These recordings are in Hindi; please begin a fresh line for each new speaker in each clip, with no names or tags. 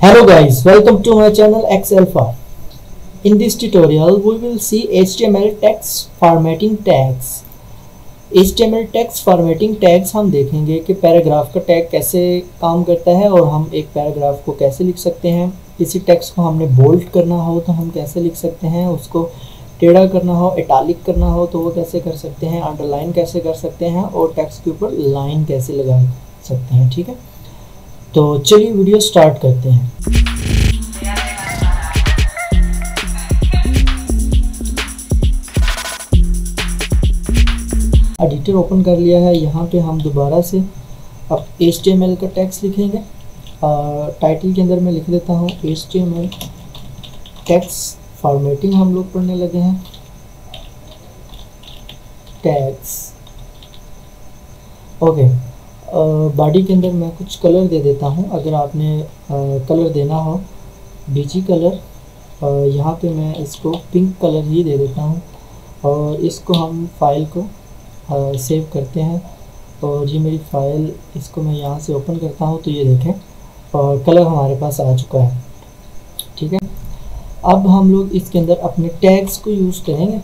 Hello guys, welcome to my channel X Alpha. In this tutorial, we will see HTML text formatting tags. HTML text formatting tags हम देखेंगे कि पैराग्राफ का टैग कैसे काम करता है और हम एक पैराग्राफ को कैसे लिख सकते हैं किसी टेक्स्ट को हमने बोल्ड करना हो तो हम कैसे लिख सकते हैं उसको टेढ़ा करना हो इटालिक करना हो तो वो कैसे कर सकते हैं अंडरलाइन कैसे कर सकते हैं और टेक्स्ट के ऊपर लाइन कैसे लगा सकते हैं ठीक है तो चलिए वीडियो स्टार्ट करते हैं। एडिटर ओपन कर लिया है। यहाँ पे हम दोबारा से अब एच का टेक्स्ट लिखेंगे। टाइटल के अंदर मैं लिख देता हूँ H T M L text formatting हम लोग पढ़ने लगे हैं। टैग्स ओके बॉडी के अंदर मैं कुछ कलर दे देता हूँ। अगर आपने कलर देना हो बीजी कलर यहाँ पे मैं इसको पिंक कलर ही दे देता हूँ। और इसको हम फ़ाइल को आ, सेव करते हैं। और ये मेरी फ़ाइल इसको मैं यहाँ से ओपन करता हूँ तो ये देखें। और कलर हमारे पास आ चुका है। ठीक है? अब हम लोग इसके अंदर अपने टैग्स को यूज़ करेंगे।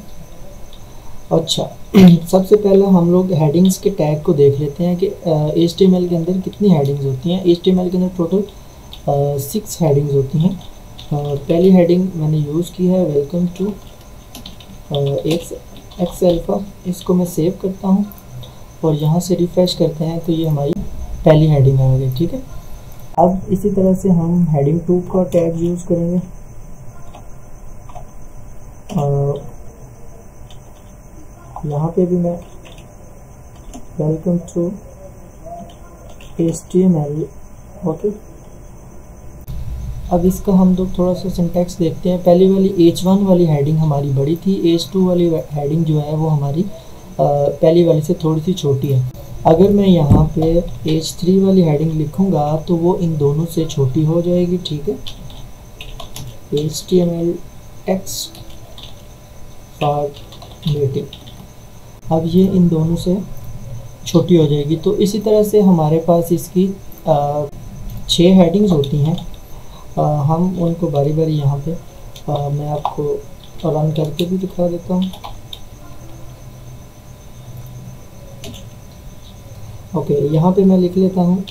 अच्छा सबसे पहले हम लोग हेडिंग्स के टैग को देख लेते हैं कि एच के अंदर कितनी हेडिंग्स होती हैं। एच के अंदर टोटल सिक्स हेडिंग्स होती हैं। पहली हेडिंग मैंने यूज़ की है welcome to X X alpha इसको मैं सेव करता हूँ और यहाँ से रिफ़्रेश करते हैं तो ये हमारी पहली हेडिंग आ गई, ठीक है? अब इसी तरह से हम हेडिंग टू का टैग यूज़ करेंगे। यहाँ पे भी मैं welcome to H T M L okay अब इसका हम लोग थोड़ा सा सिंटेक्स देखते हैं। पहली वाली एच वन वाली हेडिंग हमारी बड़ी थी एच टू वाली हेडिंग जो है वो हमारी आ, पहली वाली से थोड़ी सी छोटी है। अगर मैं यहाँ पे एच थ्री वाली हेडिंग लिखूँगा तो वो इन दोनों से छोटी हो जाएगी ठीक है? H T M L text formatting अब ये इन दोनों से छोटी हो जाएगी। तो इसी तरह से हमारे पास इसकी छः हेडिंग्स होती हैं। हम उनको बारी बारी यहाँ पे आ, मैं आपको रन करके भी दिखा देता हूँ। ओके यहाँ पे मैं लिख लेता हूँ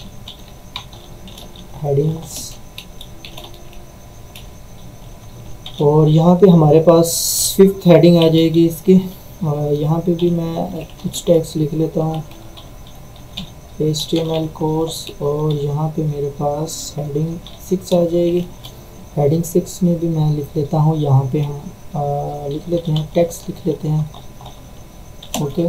हेडिंग्स और यहाँ पे हमारे पास फिफ्थ हेडिंग आ जाएगी इसकी। यहाँ पे भी मैं कुछ टैक्स लिख लेता हूँ। एल कोर्स और यहाँ पे मेरे पास हेडिंग सिक्स आ जाएगी। हेडिंग सिक्स में भी मैं लिख लेता हूँ। यहाँ पे हम लिख लेते हैं टैक्स लिख लेते हैं। ओके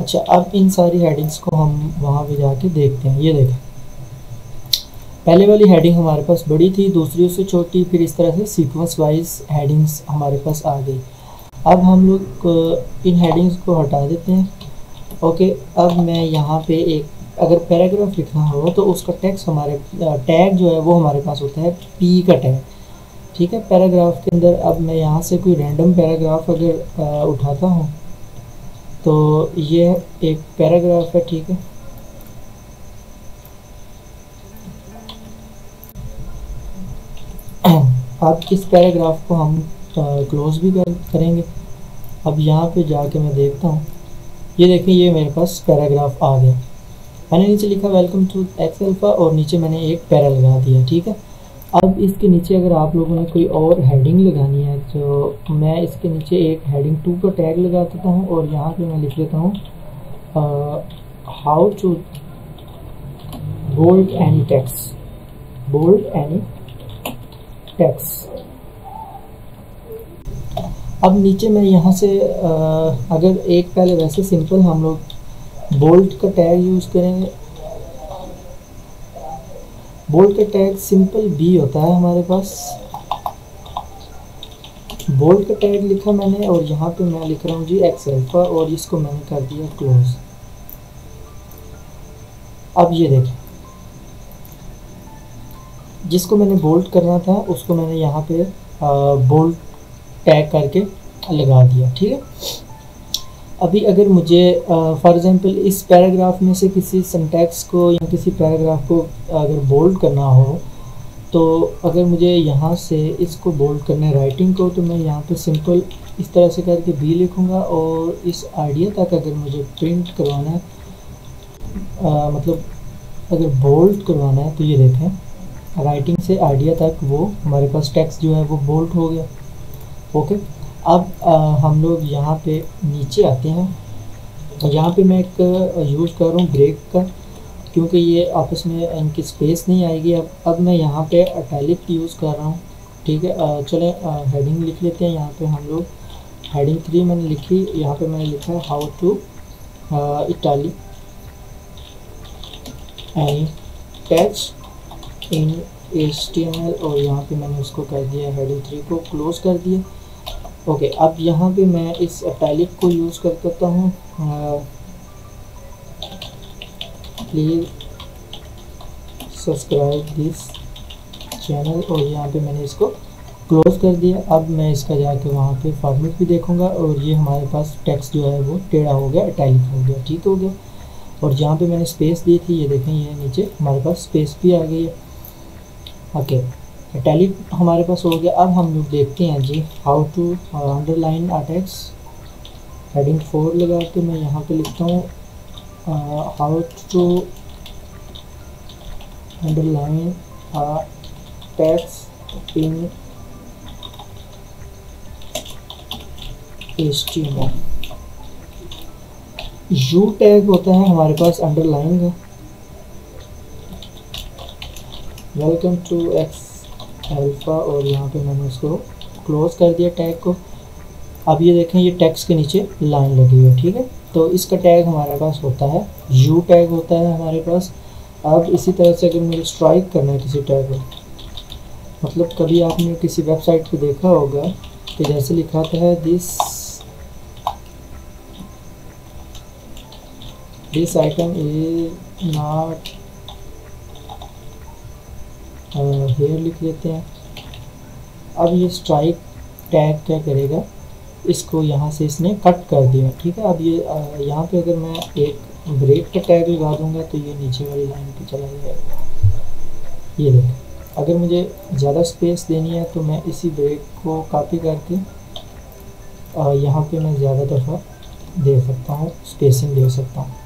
अच्छा अब इन सारी हेडिंग्स को हम वहाँ पे जाके देखते हैं। ये देखें। पहले वाली हेडिंग हमारे पास बड़ी थी दूसरी उससे छोटी फिर इस तरह से सीक्वेंस वाइज हेडिंग्स हमारे पास आ गई। अब हम लोग इन हेडिंग्स को हटा देते हैं। ओके अब मैं यहाँ पे एक अगर पैराग्राफ लिखना हो तो उसका टेक्स्ट हमारे टैग जो है वो हमारे पास होता है पी का टैग ठीक है पैराग्राफ के अंदर अब मैं यहाँ से कोई रैंडम पैराग्राफ अगर आ, उठाता हूँ तो ये एक पैराग्राफ है ठीक है। अब इस पैराग्राफ को हम क्लोज भी कर, करेंगे? अब यहाँ पे जाके मैं देखता हूँ। ये देखें ये मेरे पास पैराग्राफ आ गया। मैंने नीचे लिखा वेलकम टू एक्स अल्फ़ा और नीचे मैंने एक पैरा लगा दिया ठीक है? अब इसके नीचे अगर आप लोगों ने कोई और हेडिंग लगानी है तो मैं इसके नीचे एक हेडिंग टू का टैग लगा देता हूँ और यहाँ पे मैं लिख लेता हूँ how to bold any text bold any text अब नीचे मैं यहाँ से आ, अगर एक पहले वैसे सिंपल हम लोग बोल्ट का टैग यूज़ करेंगे। बोल्ट का टैग सिंपल बी होता है हमारे पास। बोल्ट का टैग लिखा मैंने और यहाँ पे मैं लिख रहा हूँ जी एक्स अल्फ़ा और इसको मैंने कर दिया क्लोज अब ये देखें। जिसको मैंने बोल्ट करना था उसको मैंने यहाँ पे बोल्ट टैग करके लगा दिया ठीक है? अभी अगर मुझे फॉर एग्ज़ाम्पल इस पैराग्राफ में से किसी सेंटेक्स को या किसी पैराग्राफ को अगर बोल्ड करना हो तो अगर मुझे यहाँ से इसको बोल्ड करना है राइटिंग को तो मैं यहाँ पे सिंपल इस तरह से करके बी लिखूँगा और इस आइडिया तक अगर मुझे प्रिंट करवाना है आ, मतलब अगर बोल्ड करवाना है तो ये देखें। राइटिंग से आइडिया तक वो हमारे पास टेक्स्ट जो है वो बोल्ट हो गया। ओके अब आ, हम लोग यहाँ पे नीचे आते हैं। यहाँ पे मैं एक यूज़ कर रहा हूँ ब्रेक का क्योंकि ये आपस में इनकी स्पेस नहीं आएगी। अब अब मैं यहाँ पे अटैलिक यूज़ कर रहा हूँ। ठीक है? चलें हेडिंग लिख लेते हैं। यहाँ पे हम लोग हेडिंग थ्री मैंने लिखी। यहाँ पे मैंने लिखा है how to italic and text in H और यहाँ पे मैंने उसको कर दिया हेडिंग थ्री को क्लोज कर दिया। ओके अब यहाँ पे मैं इस अटैलिक को यूज़ कर करता हूँ। प्लीज़ सब्सक्राइब दिस चैनल और यहाँ पे मैंने इसको क्लोज कर दिया। अब मैं इसका जाके वहाँ पे फॉर्मेट भी देखूँगा और ये हमारे पास टेक्स्ट जो है वो टेढ़ा हो गया अटैलिक हो गया, ठीक हो गया। और जहाँ पे मैंने स्पेस दी थी, ये देखें, ये नीचे हमारे पास स्पेस भी आ गई है। ओके अटैलिक हमारे पास हो गया। अब हम लोग देखते हैं जी how to underline a text heading four लगा के मैं यहाँ पे लिखता हूँ how to underline a text in HTML U tag होता है हमारे पास underline welcome to X alpha और यहाँ पे मैंने उसको क्लोज कर दिया टैग को। अब ये देखें, ये टेक्स्ट के नीचे लाइन लगी है, ठीक है? तो इसका टैग हमारे पास होता है यू टैग होता है हमारे पास। अब इसी तरह से अगर मुझे स्ट्राइक करना है किसी टैग को मतलब कभी आपने किसी वेबसाइट को देखा होगा कि जैसे लिखा था है this this item is not here लिख लेते हैं। अब ये स्ट्राइक टैग क्या करेगा? इसको यहाँ से इसने कट कर दिया, ठीक है? अब ये यहाँ पे अगर मैं एक ब्रेक का टैग लगा दूँगा तो ये नीचे वाली लाइन पे चला जाएगा। ये देख, अगर मुझे ज़्यादा स्पेस देनी है तो मैं इसी ब्रेक को कॉपी करके यहाँ पे मैं ज़्यादा दफ़ा दे सकता हूँ स्पेसिंग दे सकता हूँ।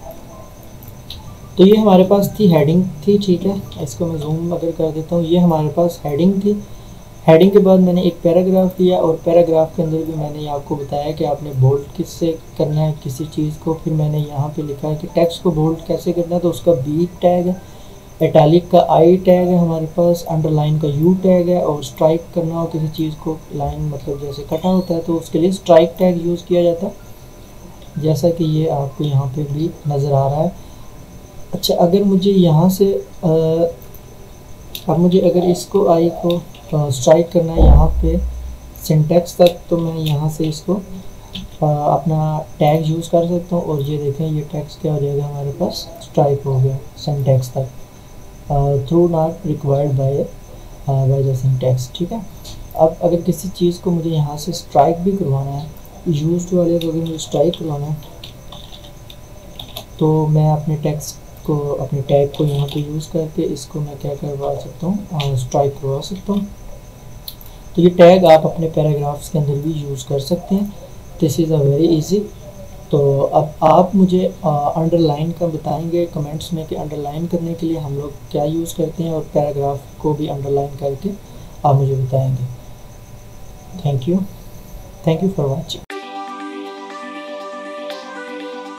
तो ये हमारे पास थी हेडिंग थी, ठीक है? इसको मैं जूम अगर कर देता हूँ, ये हमारे पास हेडिंग थी। हेडिंग के बाद मैंने एक पैराग्राफ दिया और पैराग्राफ के अंदर भी मैंने आपको बताया कि आपने बोल्ड किससे करना है, किसी चीज़ को। फिर मैंने यहाँ पे लिखा है कि टेक्स्ट को बोल्ड कैसे करना है तो उसका बी टैग है। एटालिक का आई टैग है हमारे पास अंडरलाइन का यू टैग है और स्ट्राइक करना हो किसी चीज़ को लाइन मतलब जैसे कटा होता है तो उसके लिए स्ट्राइक टैग यूज़ किया जाता है। जैसा कि ये आपको यहाँ पर भी नज़र आ रहा है। अच्छा अगर मुझे यहाँ से अब मुझे अगर इसको आई को स्ट्राइक करना है यहाँ पे सिंटेक्स तक तो मैं यहाँ से इसको आ, अपना टैग यूज़ कर सकता हूँ। और ये देखें ये टैक्स क्या हो जाएगा हमारे पास? स्ट्राइक हो गया सिंटेक्स तक। Through not required by by the syntax ठीक है? अब अगर किसी चीज़ को मुझे यहाँ से स्ट्राइक भी करवाना है यूज़ वाले को अगर मुझे स्ट्राइक करवाना है तो मैं अपने टेक्स्ट को अपने टैग को यहाँ पे यूज़ करके इसको मैं क्या करवा सकता हूँ स्ट्राइक करवा सकता हूँ। तो ये टैग आप अपने पैराग्राफ्स के अंदर भी यूज़ कर सकते हैं। This is a very easy तो अब आप मुझे अंडरलाइन का बताएँगे कमेंट्स में कि अंडरलाइन करने के लिए हम लोग क्या यूज़ करते हैं और पैराग्राफ को भी अंडरलाइन करके आप मुझे बताएँगे। Thank you thank you for watching